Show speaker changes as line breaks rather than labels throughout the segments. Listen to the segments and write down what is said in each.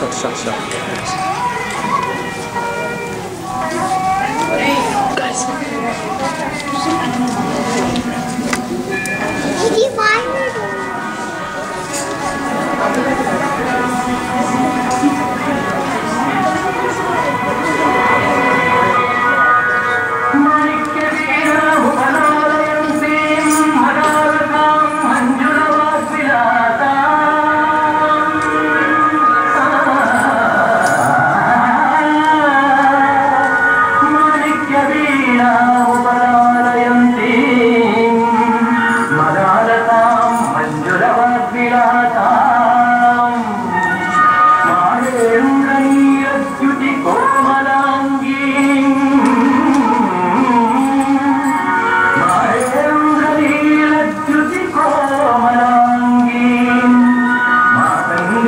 shot, shot, shot. Guys.
Did you find it?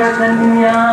Chaitanya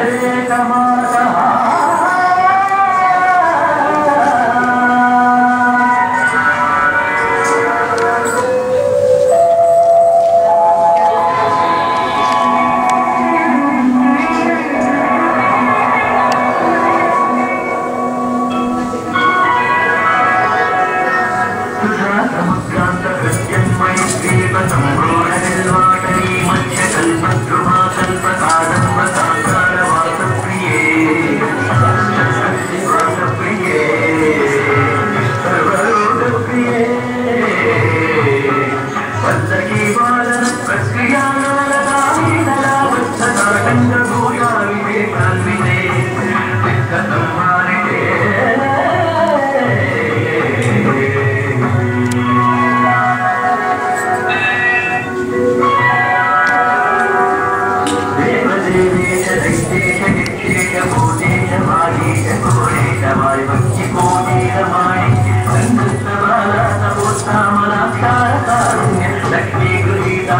Hare